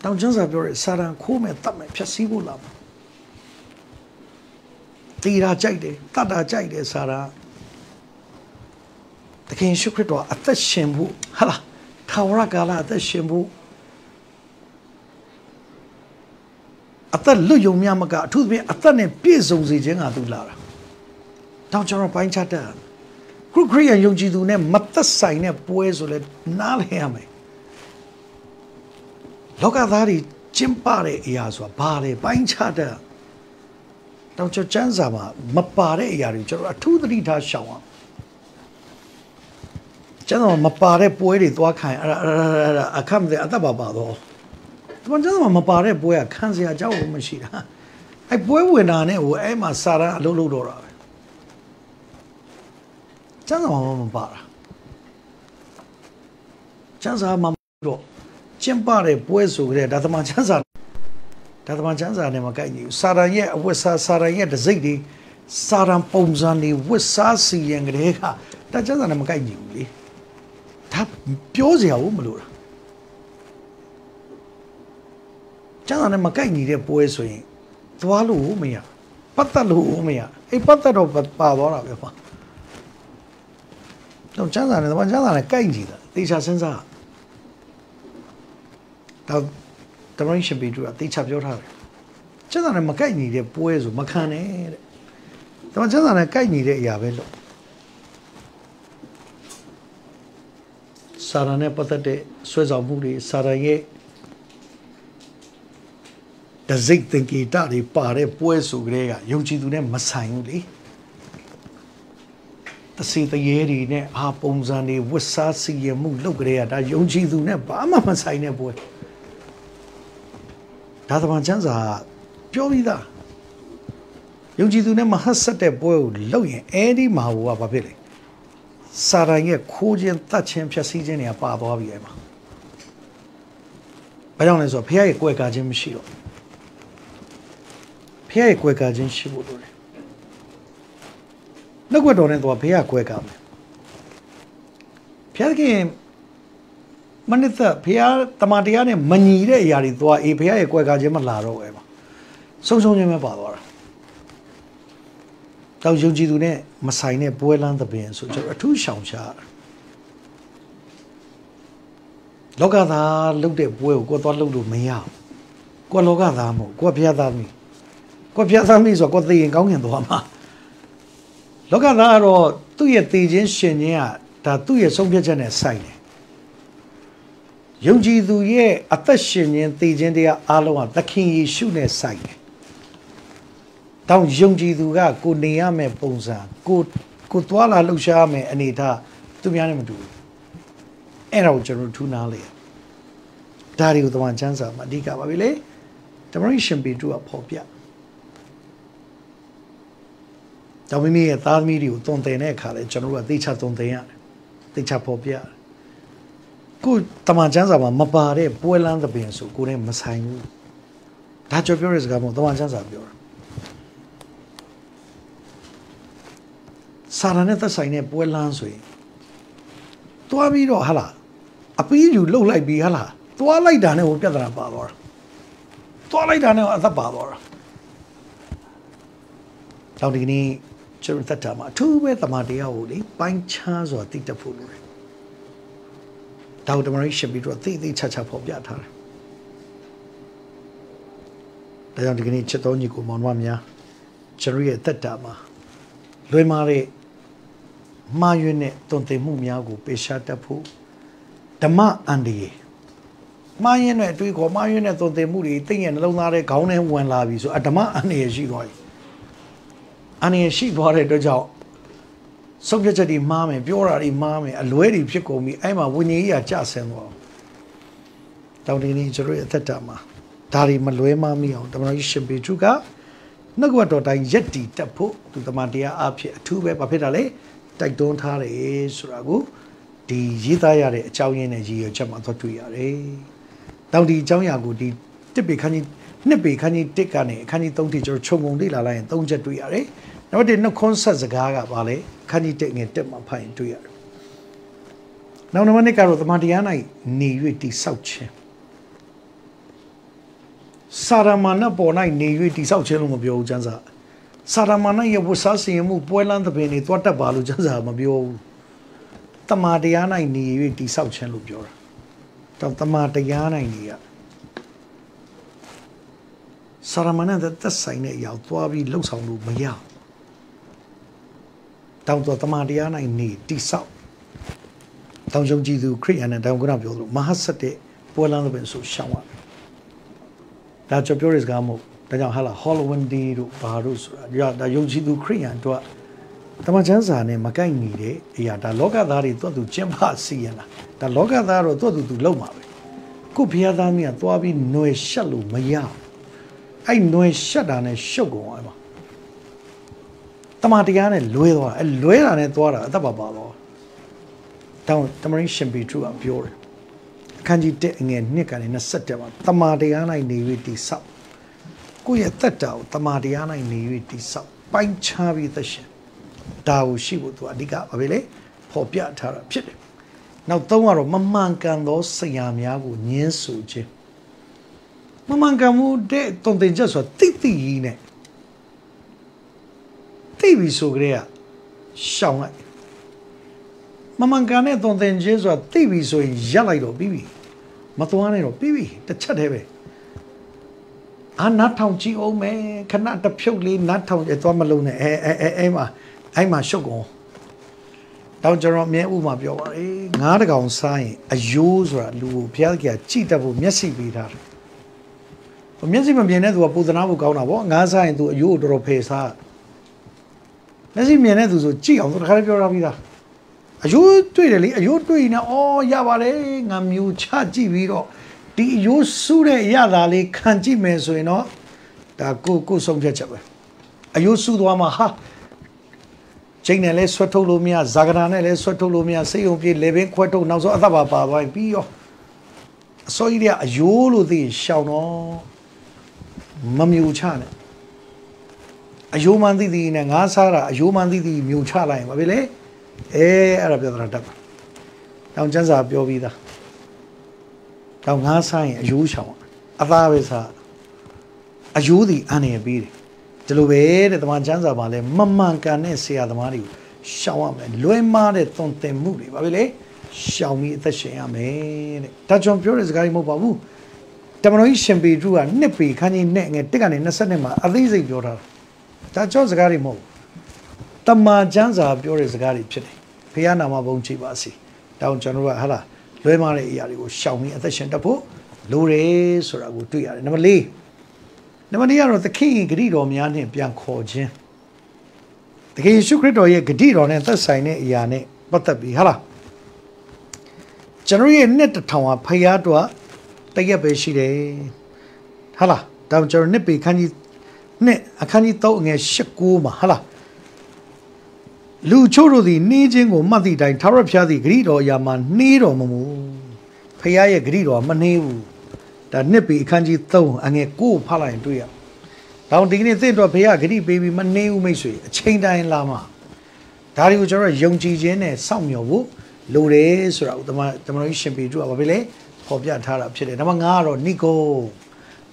တောင်ကျန်းစာပြောရဲစာရန်ခိုးမယ်တတ်မယ်ဖြတ်စည်းဖို့လာမှာတီရာကြိုက်တယ်တတ်တာကြိုက်တယ်စာရန်တခင်ရှုခရစ်တော်အသက်ရှင်ဖို့ဟာလား ထာဝရကာလအသက်ရှင်ဖို့အသက်လွတ်ယုံမြမကအထူးသဖြင့်အသက်နဲ့ပြည့်စုံစေခြင်းကသူလာတာတောင်ကျွန်တော်ပိုင်းခြားတတ်ခရုခရိယယုံကြည်သူနဲ့မသက်ဆိုင်တဲ့ပွဲဆိုလဲနားလည်ရမယ်လောကသားတွေကျင့်ပတဲ့အရာဆိုတာဘာလဲပိုင်းခြားတဲ့တော့ကျွန်ကျန်းစာမှာမပါတဲ့အရာတွေကျွန်တော်အထူးသတိထားရှောင်အောင် ကျန်းစာမှာမပါတဲ့ပွဲတွေသွားခိုင်းအဲ့ဒါအခက်မတဲ့အသက်ပါပါတော့ဒီမှာကျန်းစာမှာမပါတဲ့ပွဲကခံစရာအကြောင်းမရှိတာအဲ့ပွဲဝင်တာနဲ့ဟိုအဲ့မှာစာရန်အလုပ်လုပ်တော့တာပဲကျန်းစာမှာမပါတာကျန်းစာမှာတော့ကျင့်ပတဲ့ပွဲဆိုကြတဲ့ဒါသမချမ်းစာဒါသမချမ်းစာနဲ့မကိုက်ညီဘူးစာရန်ရဲ့အဝတ်စားစာရန်ရဲ့ဒစိတ်တွေစာရန်ပုံစံတွေဝတ်စားစီရင်ကလေးကဒါချမ်းစာနဲ့မကိုက်ညီဘူးလေ ဒါပြောစရာဘူးမလို့လားချမ်းစာနဲ့မကိုက်ညီတဲ့ပွဲဆိုရင်သွားလို့မရပတ်သက်လို့မရအဲ့ပတ်သက်တော့ပါသွားတာပဲကွာတော့ချမ်းသာနဲ့တမန်ချမ်းသာနဲ့ကိုက်ညီတာတေချာစဉ်းစားတော့တမန်ရှင်ပေတူကတေချာပြောထားတယ်ချမ်းသာနဲ့မကိုက်ညီတဲ့ပွဲဆိုမခံနဲ့တဲ့တမန်ချမ်းသာနဲ့ကိုက်ညီတဲ့အရာပဲလို့ စာရနဲ့ပတ်သက်တဲ့ဆွဲဆောင်မှုတွေစာရရဲ့တစိတ်သင်္ကေတတွေပါတဲ့ပွဲဆိုကြတဲ့ကယုံကြည်သူနဲ့မဆိုင်ဘူးလေတစီတရေတွေနဲ့အာပုံစံတွေဝစ်စားစီရမှုလုပ်ကြရတာယုံကြည်သူနဲ့ဘာမှမဆိုင်တဲ့ပွဲဒါသမာချမ်းစာပြောပြီးသားယုံကြည်သူနဲ့မဟတ်ဆက်တဲ့ပွဲကိုလုပ်ရင်အဲဒီမှာဟိုကဘာဖြစ်လဲ စာရိုင်ရဲ့ခိုးခြင်းတတ်ခြင်းဖြက်စီးခြင်းတွေကပါသွားပြီအဲ့မှာဘာကြောင့်လဲဆိုတော့ဖခင်ရဲ့ကြွယ်ကာခြင်းမရှိတော့ဖခင်ရဲ့ကြွယ်ကာခြင်းရှိဖို့လိုတယ်နှုတ်ကတော်နဲ့တော့ဖခင်ကြွယ်ကာမယ်ဖခင်မနစ်သက်ဖခင်တမန်တရားနဲ့မညီတဲ့အရာတွေသွားအေးဖခင်ရဲ့ကြွယ်ကာခြင်းမလာတော့ဘူးအဲ့မှာဆုံးဆုံးချင်းပဲပါသွားတာ တောင်ယုံကြည်သူနဲ့မဆိုင်တဲ့ပွဲလန်းသဘင်ဆိုကျွန်တော်အထူးရှောင်ရှားလောကသားလုတ်တဲ့ပွဲကိုကိုယ်သွားလုတ်လို့မရဘူးကိုယ်လောကသားမဟုတ်ကိုယ်ဘုရားသားမိကိုယ်ဘုရားသားမိဆိုတော့ကိုယ်သိရင်ကောင်းငင်သွားမှာလောကသားကတော့သူ့ရဲ့သိခြင်းရှင်ခြင်းကဒါသူ့ရဲ့ဆုံးဖြတ်ချက်နဲ့ဆိုင်တယ်ယုံကြည်သူရဲ့အသက်ရှင်ခြင်းသိခြင်းတရားအားလုံးကသခင်ယေရှုနဲ့ဆိုင်တယ် တောင်ယုံကြည်သူကကိုနေရမယ့်ပုံစံကိုကိုသွားလာလှုပ်ရှားမယ်အနေထားသူများနဲ့မတူဘူးအဲ့ဒါကိုကျွန်တော်ထူးနာလေဒါတွေကိုသမာချမ်းစာမှာအဓိကပါပြီလေတမရိရှင်ပေတူကပေါ်ပြတောင်မိမိရဲ့သားသမီးတွေကိုတုံတင်တဲ့အခါလဲကျွန်တော်တို့ကသိချတုံတင်ရတယ်သိချပေါ်ပြကိုတမန်ချမ်းစာမှာမပါတဲ့ပွဲလန်းသပင်ဆိုကိုယ်နဲ့မဆိုင်ဘူးဒါကြောပြောတဲ့စကားမဟုတ်တမန်ချမ်းစာပြောတာ စာရနဲ့သက်ဆိုင်တဲ့ပွဲလန်းဆိုရင်တွားပြီးတော့ဟာလားအပီးယူလှုပ်လိုက်ပြီးဟာလားတွားလိုက်တာနဲ့ဟိုပြဿနာပါသွားတာတွားလိုက်တာနဲ့အသက်ပါသွားတာတောင်ဒီကနေ့ကျွန်တော်သက်တာမှာအထူးပဲတမန်တရားကိုလေပိုင်းခြားစွာသိတတ်ဖို့လိုတယ်တောက်တမရိရှိပြီးတော့သိသိချာချာဖော်ပြထားတယ်ဒါကြောင့်ဒီကနေ့ချစ်တော်ညီကိုမောင်နှမများကျွန်တော်ရဲ့သက်တာမှာလွယ်မာတဲ့ မှားယွင်းတဲ့တုံ့တင်မှုများကိုပေရှားတတ်ဖို့ဓမ္မအန္တရာယ်မှားယွင်းတဲ့အတွေ့အခေါ်မှားယွင်းတဲ့တုံ့တင်မှုတွေသိငယ်နှလုံးသားထဲခေါင်းထဲဝင်လာပြီဆိုအဓမ္မအန္တရာယ်ရှိသွားပြီအန္တရာယ်ရှိသွားတဲ့အတွက်ကြောင့်ဆုံးဖြတ်ချက်တွေမှားမယ်ပြောတာတွေမှားမယ်အလွဲတွေဖြစ်ကုန်ပြီအဲ့မှာဝိညာဉ်ကြီးကကြဆင်းသွားတောင်းတင်းနေကျွန်တော်ရဲ့အသက်တာမှာဒါတွေမလွဲမမိအောင်တမန်တော်ကြီးရှင်ပေထုကနှုတ်ကပတော်တိုင်းရက်တီတက်ဖို့သူတမန်တရားအဖြစ်အထူးပဲဘာဖြစ်တာလဲ တိုက်တွန်းထားတယ်ဆိုတာကိုဒီရေးသားရတဲ့အကြောင်းရင်းနဲ့ရည်ရွယ်ချက်မှာသွားတွေ့ရတယ်။တောင်ဒီအကြောင်းအရာကိုဒီတစ်ပေခန်းကြီးနှစ်ပေခန်းကြီးတစ်ကနေအခန်းကြီး3ထိကျွန်တော်ခြုံငုံလေ့လာလိုက်ရင်3ချက်တွေ့ရတယ်။နောက်တစ်နှုတ်ခွန်းဆက်စကားကပါလေခန်းကြီးတစ်ငယ်တစ်မှာဖတ်ရင်တွေ့ရတယ်။နောက်နံပါတ်1ကတော့တမန်တရား၌နေ၍တိဆောက်ခြင်းစာရမဏပေါ်၌နေ၍တိဆောက်ခြင်းလို့မပြောဘူးကျမ်းစာ။ စာရမဏေရဲ့ဝတ်စားစင်မှုပွဲလန်းသဘင်တွေတွတ်တက်ပါလို့ကျမ်းစာမပြောဘူးတမာတရား၌နေ၍တိဆောက်ခြင်းလို့ပြောတာတော့တမာတရား၌နေရစာရမဏေသက်ဆိုင်တဲ့အရာသွားပြီးလှုပ်ဆောင်လို့မရတောင်းတော့တမာတရား၌နေတိဆောက်တောင်းယုံကြည်သူခရိယန်နဲ့တောင်းကရပြောလို့မဟာဆက်တဲ့ပွဲလန်းသဘင်ဆိုရှောင်းရဒါကြောပြောရစကားမဟုတ် ဒါကြောင့်ဟာလာ Halloween Day တို့ဘာတို့ဆိုတာဒါယုံကြည်သူခရိယန်တို့တမန်ကျမ်းစာနဲ့မကိုက်ညီတဲ့အရာဒါလောကသားတွေသူ့သူကျင့်ဖစီရင်တာဒါလောကသားတော့သူ့သူသူလုံမှာပဲခုဘုရားသားမြတ်သွားပြီးຫນွယ်ရှက်လို့မရအဲ့ຫນွယ်ရှက်တာနဲ့ရှုပ်ကုန်သွားမှာတမန်တရားနဲ့လွဲသွားအဲ့လွဲတာနဲ့သွားတာအသက်ပါပါတော့တောင်းတမန်ရှင်ပီထူကပြောတယ်အခန်းကြီး1အငယ်2ကနေ27မှာတမန်တရား၌နေ၍တိဆောက် ကိုယ့်ရဲ့သက်တာကိုတမာတရားနိုင်နေ၍တိဆောက်ပိုင်းခြားပြီးသက်ရှင်ဒါကိုရှိဖို့သူအဓိကဘာပဲလဲပေါ်ပြထားတာဖြစ်တယ်နောက်သုံးကတော့မမှန်ကန်သောဆရာများကိုညင်းဆူခြင်းမမှန်ကန်မှုတဲ့တုံတင်ချက်ဆိုတာတိတိကြီးနဲ့တိပြီဆိုကြတဲ့ရှောင်းလိုက်မမှန်ကန်တဲ့တုံတင်ခြင်းဆိုတာတိပြီဆိုရင်ရက်လိုက်တော့ပြီးပြီမသွားနဲ့တော့ပြီးပြီတစ်ချက်တည်းပဲ အာနတ်ထောင်ကြည့်အောင်မယ်ခဏတစ်ဖြုတ်လေးနတ်ထောင်ကျသွားမလုံးနဲ့အဲအဲအဲအဲမှာအဲ့မှာရှုပ်ကုန်တောင်ကျွန်တော်အမြဲဥမှာပြောပါလေငားတကောင်စားရင်အယိုးဆိုတာလူကိုဘုရားကကြည့်တတ်ဖို့မျက်စိပေးထားတယ်။မျက်စိမမြင်တဲ့သူကပူဇနာဖို့ကောင်းတာပေါ့ငားစားရင်သူအယိုးတော်တော်ဖေစားမျက်စိမြင်တဲ့သူဆိုကြည့်အောင်သူတခါလေးပြောထားပြီးသားအယိုးတွေ့တယ်လေအယိုးတွေ့နေအော်ရပါတယ်ငါမျိုးချကြည့်ပြီးတော့ ဒီအယိုးစုတဲ့အရသာလေးခံကြည့်မယ်ဆိုရင်တော့ဒါကိုကိုဆုံးဖြတ်ချက်ပဲအယိုးစုသွားမှာဟာချိန်နဲ့လဲဆွတ်ထုတ်လို့မရဇာကနာနဲ့လဲဆွတ်ထုတ်လို့မရစိတ်ုံပြေလေပင်ခွဲထုတ်နောက်ဆုံးအသက်ပါပါသွားပြီးရောအစိုးရတွေကအယိုးလို့သိရှောင်းတော့မမျိုးချနဲ့အယိုးမှန်သိသိနဲ့ငါးစားတာအယိုးမှန်သိသိမျိုးချလိုက်ရင်ဘာဖြစ်လဲအဲအဲ့ဒါပြောတာတတ်ပါတောင်ကျန်းစာပြောပြီးသား တောင်ငါးစားရင်အယိုးရှောင်းအသားပဲစားအယိုးဒီအနေပြီးတယ်ဒီလိုပဲတဲ့တမန်ကျမ်းစာမှာလဲမမှန်ကန်တဲ့ဆရာသမားတွေကိုရှောင်ရမယ်လွဲမားတဲ့သွန်သင်မှုတွေဘာဖြစ်လဲရှောင်ပြီးအသက်ရှင်ရမယ်တဲ့ဒါကြောင့်ပြောတဲ့စကားကြီးမဟုတ်ပါဘူးတမန်တော်ကြီးရှင်ပေထူးကနှစ်ပေခန်းကြီးနဲ့ငယ်တက်ကနေ20နှစ်မှာအသေးစိတ်ပြောထားတာဒါကြောင့်စကားတွေမဟုတ်တမန်ကျမ်းစာပြောတဲ့စကားတွေဖြစ်တယ်ဖခင်နာမဘုန်းကြည်ပါစေတောင်းကျွန်တော်ကဟာလား လွဲမားတဲ့အရာတွေကိုရှောင်ပြီးအသက်ရှင်တတ်ဖို့လိုတယ်ဆိုတာကိုတွေ့ရတယ်နံပါတ်၄နံပါတ်2ကတော့သခင်ဂတိတော်များနဲ့ပြန်ခေါ်ခြင်းသခင်ယေရှုခရစ်တော်ရဲ့ဂတိတော်နဲ့သက်ဆိုင်တဲ့အရာနဲ့ပတ်သက်ပြီးဟာလားကျွန်တော်ရဲ့နှစ်တစ်ထောင်ဟာဖယားတော်တရက်ပဲရှိတယ်ဟာလားဒါကြောင့်ကျွန်တော်နှစ်ပေခန်းကြီးနှစ်အခန်းကြီး3အငယ်8 9မှာဟာလား လူချို့တို့သည်နှီးခြင်းကိုမှတ်သည့်တိုင်ထာဝရဘုရားသည်ဂရိတော်အရာမှာနှီးတော်မမူဖခင်ရဲ့ဂရိတော်မနှီးဘူးဒါနှစ်ပေအခန်းကြီး3အငယ်9ဖတ်လိုက်ရင်တွေ့ရ။ဒါဒီကနေ့သင်တော့ဘုရားဂရိပေးပြီးမနှီးဘူးမိတ်ဆွေအချိန်တိုင်းလာမှာဒါတွေကိုကျွန်တော်ယုံကြည်ခြင်းနဲ့စောင့်မျှော်ဖို့လိုတယ်ဆိုတာကိုတမန်တမန်တော်ရှင်ပေကျူကဘာဖြစ်လဲပေါ်ပြထားတာဖြစ်တယ်။နံပါတ်5ကတော့နီကို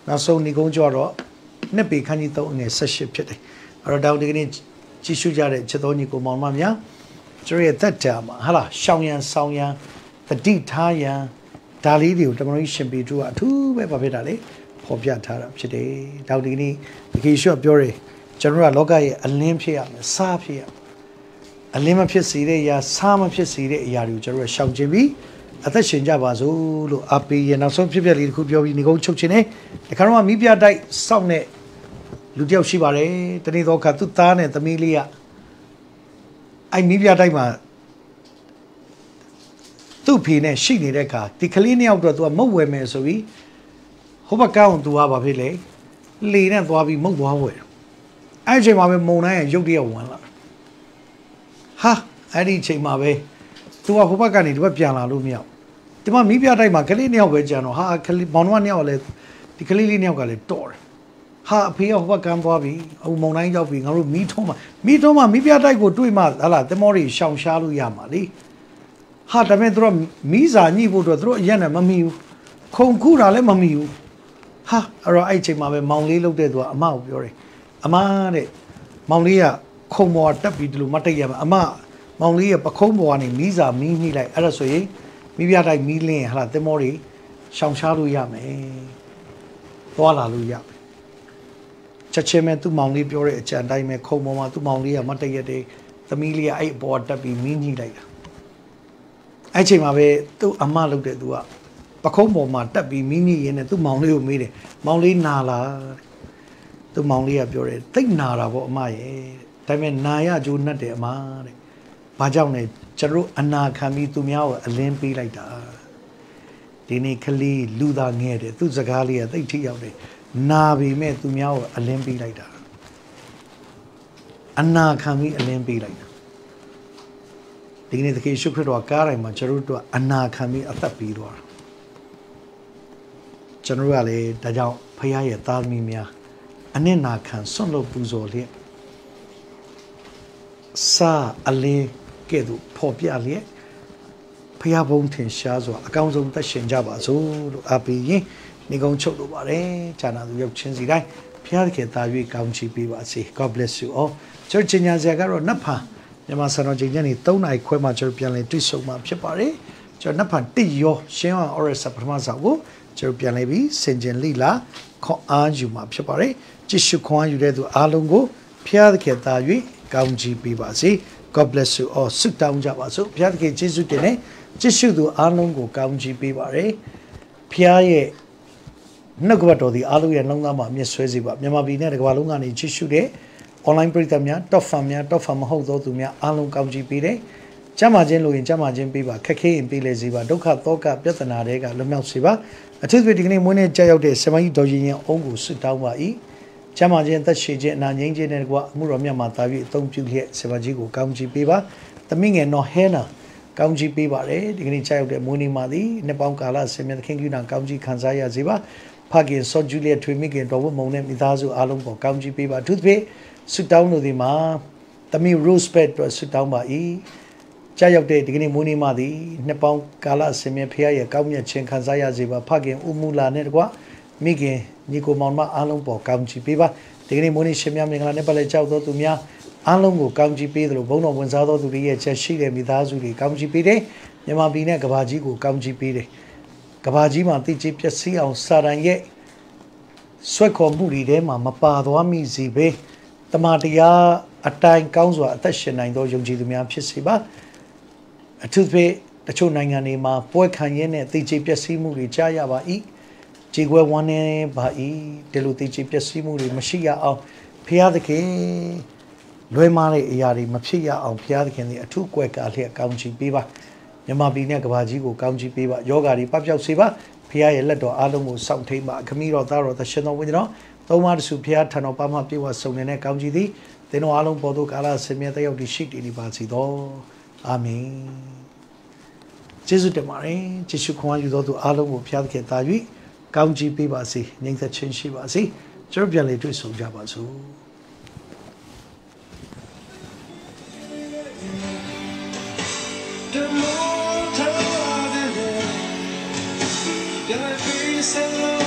နောက်ဆုံးနီကုန်းကျော်တော့နှစ်ပေခန်းကြီး3အငယ်18ဖြစ်တယ်။အဲ့တော့ဒါဒီကနေ့ ကြည့်ရှုကြတဲ့ချက်တော်ညီကိုမောင်မများကျွန်တော်ရဲ့သက်တာမှာဟာလားရှောင်းရန်ဆောင်းရန်တတိထားရန်ဒါလေးတွေကိုတမန်တော်ရှင်ပေကျူကအထူးပဲဘာဖြစ်တာလဲဖော်ပြထားတာဖြစ်တယ်။ဒါဒီကနေ့ဒီကေရှော့ပြောတယ်ကျွန်တော်ကလောကရဲ့အလင်းဖြစ်ရမယ်စားဖြစ်ရမယ်အလင်းမဖြစ်စေတဲ့အရာစားမဖြစ်စေတဲ့အရာတွေကိုကျွန်တော်ရှောင်ကျင်ပြီးအသက်ရှင်ကြပါစို့လို့အပေးရနောက်ဆုံးဖြစ်ပျက်လေးတစ်ခုပြောပြီးနေကုန်းချုပ်ခြင်းနဲ့ဒီခါတော့မိပြတိုက်စောင့်တဲ့ လူတယောက်ရှိပါတယ်တနေ့တော့ခါသူ့သားနဲ့သမီးလေးကအဲ့မိပြတိုက်မှာသူ့ဖေနဲ့ရှိနေတဲ့အခါဒီကလေးနှစ်ယောက်တော့သူကမုတ်ဝယ်မယ်ဆိုပြီးဟိုဘက်ကောင်းသူကဘာဖြစ်လဲလေနဲ့သွားပြီးမုတ်သွားဝယ်အဲ့ဒီအချိန်မှာပဲမုံတိုင်းရဲ့ရုပ်တရက်ဝင်လာဟာအဲ့ဒီအချိန်မှာပဲသူကဟိုဘက်ကနေဒီဘက်ပြန်လာလို့မရဘူးဒီမှာမိပြတိုက်မှာကလေးနှစ်ယောက်ပဲကြံတော့ဟာကလေးဘောင်တော်နှစ်ယောက်လည်းဒီကလေးလေးနှစ်ယောက်ကလည်းတော်တယ် ဟာအဖေကဟိုဘက်ကန်းသွားပြီအခုမုံတိုင်းရောက်ပြီငါတို့မီးထုံးမှာမီးထုံးမှာမိပြတိုက်ကိုတွေ့မှဟာလာတင်မောတွေရှောင်ရှားလို့ရမှာလေဟာဒါပေမဲ့သူတို့မီးစာညှိဖို့တော့သူတို့အရက်နဲ့မမီဘူးခုံခုတာလည်းမမီဘူးဟာအဲ့တော့အဲ့ချိန်မှာပဲမောင်လေးလုတ်တဲ့သူကအမကိုပြောတယ်အမတဲ့မောင်လေးကခုံပေါ်တက်ပြီးဒီလိုမတ်တက်ရမှာအမမောင်လေးရဲ့ပခုံးပေါ်ကနေမီးစာမီးနှိလိုက်အဲ့ဒါဆိုရင်မိပြတိုင်းမီးလင်းဟာလာတင်မောတွေရှောင်ရှားလို့ရမယ်သွားလာလို့ရမယ် ချက်ချင်းပဲသူ့မောင်လေးပြောတဲ့အကြံတိုင်းပဲခုံပေါ်မှာသူ့မောင်လေးကမတ်တက်ရတဲ့သမီးလေးကအဲ့အပေါ်တက်ပြီးမီးနှိလိုက်တာအဲ့ချိန်မှာပဲသူ့အမလုတ်တဲ့သူကပခုံးပေါ်မှာတက်ပြီးမိမိရင်းနဲ့သူ့မောင်လေးကိုမေးတယ်မောင်လေးနာလားသူ့မောင်လေးကပြောတယ်တိတ်နာတာပေါ့အမရဲ့ဒါပေမဲ့နာရကြိုးနှက်တယ်အမတဲ့ဘာကြောင့်လဲကျွန်တော်အနာခံပြီးသူများကိုအလင်းပေးလိုက်တာဒီနေ့ကလေးလူသားငဲ့တယ်သူ့စကားလေးကသိထိရောက်တယ် နာပေမဲ့သူများကိုအလင်းပေးလိုက်တာအနာခံပြီးအလင်းပေးလိုက်တာဒီနေ့တကယ်ရှုခရစ်တော်ကားတိုင်းမှာကျွန်တော်တို့အနာခံပြီးအသက်ပေးတော့တာကျွန်တော်ကလည်းဒါကြောင့်ဖခင်ရဲ့သားသမီးများအနစ်နာခံဆွန့်လွတ်ပူဇော်လျက်စာအလင်းကဲ့သို့ဖော်ပြလျက်ဖခင်ဘုံထင်ရှားစွာအကောင်းဆုံးသက်ရှင်ကြပါစို့လို့အားပေးရင် နေကုန်းချုပ်လိုပါတယ်။ဈာနာသူရောက်ချင်းစီတိုင်းဖခင်တခင်သာ၍ကောင်းချီးပေးပါစေ။ God bless you all. ကျွန်တော်ညညာစရာကတော့နတ်ဖာမြန်မာစံတော်ချိန်ညနေ3နာရီခွဲမှကျွန်တော်ပြန်လည်တွေ့ဆုံမှာဖြစ်ပါတယ်။ကျွန်တော်နတ်ဖာတိရောရှင်းအောင် ORS ပထမဆောင်ကိုကျွန်တော်ပြန်လည်ပြီးစင်ကျင်လိလာခွန်အားယူမှာဖြစ်ပါတယ်။ကြည့်ရှုခွန်အားယူတဲ့သူအားလုံးကိုဖခင်တခင်သာ၍ကောင်းချီးပေးပါစေ။ God bless you all ဆုတောင်းကြပါစို့။ဖခင်တခင်ယေရှုတင်နဲ့ကြည့်ရှုသူအားလုံးကိုကောင်းချီးပေးပါရယ်။ဖခင်ရဲ့ နှုတ်ကပတ်တော်ဒီအားလုံးရဲ့နှလုံးသားမှာအမျက်ဆွဲစေပါမြန်မာပြည်နဲ့တကမ္ဘာလုံးကနေကြည့်ရှုတဲ့ online ပရိသတ်များ top fan များ top fan မဟုတ်သောသူများအားလုံးကောင်းချီးပေးတယ်။ကြမ်းမာခြင်းလိုရင်ကြမ်းမာခြင်းပေးပါခက်ခဲရင်ပေးလေစီပါဒုက္ခသောကပြဿနာတွေကလွတ်မြောက်စေပါအထူးသဖြင့်ဒီကနေ့မွေးနေ့ကြာရောက်တဲ့ဆမကြီးတော်ရင်ရင်အုံးကိုဆွတောင်းပါ၏။ကျမ်းမာခြင်းသက်ရှိခြင်းအနာငြိမ်းခြင်းနဲ့တကွအမှုတော်မြတ်မှာတာပြီးအသုံးပြုလျက်ဆမကြီးကိုကောင်းချီးပေးပါ။သမီးငယ်နော်ဟဲနာကောင်းချီးပေးပါတယ်ဒီကနေ့ကြာရောက်တဲ့မွေးနေ့မှာသည်နှစ်ပေါင်းကာလဆင်မြသခင်ကြီးနာကောင်းချီးခံစားရစေပါ ဖခင်ဆော့ဂျူလီယက်ထွေမိခင်တော်ဝတ်မုံနဲ့မိသားစုအားလုံးပေါ်ကောင်းချီးပေးပါအထူးသဖြင့်ဆုတောင်းလို့ဒီမှာသမီး Rose Pet အတွက်ဆုတောင်းပါ၏ကြာရောက်တဲ့ဒီကနေ့မွေးနေ့မှာသည်နှစ်ပေါင်းကာလဆင်မြဖခင်ရဲ့ကောင်းမြတ်ခြင်းခံစားရစေပါဖခင်ဥမူလာနဲ့တကွမိခင်ညီကိုမောင်မအားလုံးပေါ်ကောင်းချီးပေးပါဒီကနေ့မွေးနေ့ရှင်များမင်္ဂလာနဲ့ပတ်လက်ကြောက်တော်သူများအားလုံးကိုကောင်းချီးပေးသလိုဘုန်းတော်ဝင်စားတော်သူတွေရဲ့ချက်ရှိတဲ့မိသားစုတွေကောင်းချီးပေးတယ်မြန်မာပြည်နဲ့ကဘာကြီးကိုကောင်းချီးပေးတယ် ကဘာကြီးမှာတိကျပျက်စီးအောင်စာရန်ရဲ့ဆွဲခေါ်မှုတွေထဲမှာမပါသွားမိစေပဲတမန်တရားအတိုင်းကောင်းစွာအသက်ရှင်နိုင်သောယုံကြည်သူများဖြစ်စေပါအထူးသဖြင့်တချို့နိုင်ငံတွေမှာပွဲခံရင်းနဲ့တိကျပျက်စီးမှုတွေကြားရပါ၏ကြေကွဲဝမ်းနေပါ၏ဒီလိုတိကျပျက်စီးမှုတွေမရှိရအောင်ဖျားသခင်လွဲမားတဲ့အရာတွေမဖြစ်ရအောင်ဖျားသခင်ဒီအထူးကွယ်ကာလျက်ကောင်းချီးပေးပါ မြန်မာပြည်နဲ့ကဘာကြီးကိုကောင်းချီးပေးပါယောဂါတွေပပျောက်စေပါဖခင်ရဲ့လက်တော်အားလုံးကိုစောင့်ထိန်ပါခမည်းတော်သားတော်သရှင်တော်ဝိညာဉ်တော်သုံးပါးတဆူဖခင်ထံတော်ပါမှပြေဝဆုံနေတဲ့ကောင်းကြီးသည်သင်တို့အားလုံးပေါ်သို့ကာလဆင်မြဲတယောက်တည်ရှိတည်နေပါစေသောအာမင်ကျေးဇူးတင်ပါတယ်ယေရှုခွန်အားယူတော်သူအားလုံးကိုဖခင်သခင်တာ၍ကောင်းချီးပေးပါစေညီသက်ချင်းရှိပါစေကျွန်တော်ပြန်လေတွေ့ဆုံကြပါစို့ de mon temps de la